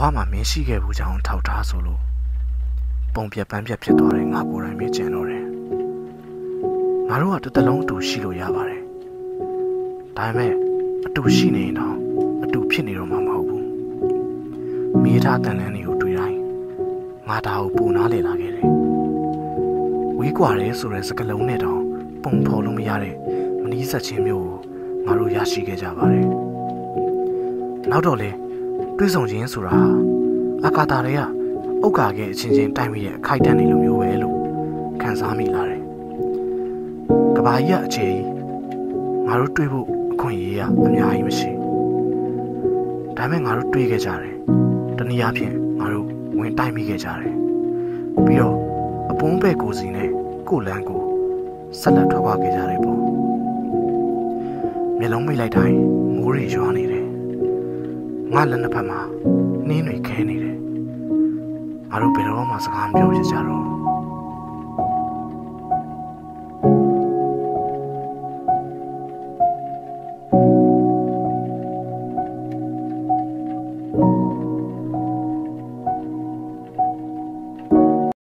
ဝမှာမင်းရှိခဲ့ဘူးကြောင်ထောက်ထားဆိုလို့ပုံပြက်ပန်းပြက်ဖြစ်သွားတဲ့ငါကိုယ်တိုင်ပဲကြံတော့တယ်ငါတို့ကတစ်တလုံးအတူရှိလို့ရပါတယ်ဒါပေမဲ့အတူရှိနေရင်တော့အတူဖြစ်နေတော့မှာမဟုတ်ဘူးမိသားတန်လန်းတွေကိုတွေ့တိုင်းငါဒါကိုပူနာလေလာခဲ့တယ်ဝေးကွာတယ်ဆိုတဲ့စကလုံးနဲ့တောင်ပုံဖော်လို့မရတဲ့မနီးဆက်ချင်းမျိုးကိုငါတို့ရရှိခဲ့ကြပါတယ်နောက်တော့လေ တွေးဆောင်ခြင်းဆိုတာအကာတာတွေကဥက္ကာကဲအချင်းချင်းတိုက်မိတဲ့အခိုက်အတန့်တွေလိုမျိုးပဲလို့ခံစားမိလာတယ်။ကဘာကြီးကအခြေကြီးငါတို့တွေးဖို့အခွင့်အရေးကအများကြီးမရှိ။ဒါပေမဲ့ငါတို့တွေးခဲ့ကြတယ်။တနည်းအားဖြင့်ငါတို့ဝင်တိုက်မိခဲ့ကြတယ်။ပြီးတော့အပုံးပဲ့ကိုစီနဲ့ကိုလန်းကိုဆက်လက်ထွက်ခွာခဲ့ကြတယ်ပေါ့။မျက်လုံးမိတ်လိုက်တိုင်းမိုးတွေရွာနေတယ်။ ငါလက်နှစ်ဖက်မှာနှင်းတွေခဲနေတယ်ငါတို့ဘယ်တော့မှစကားမပြောရကြတော့